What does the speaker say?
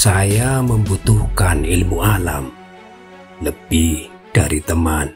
Saya membutuhkan ilmu alam lebih dari teman.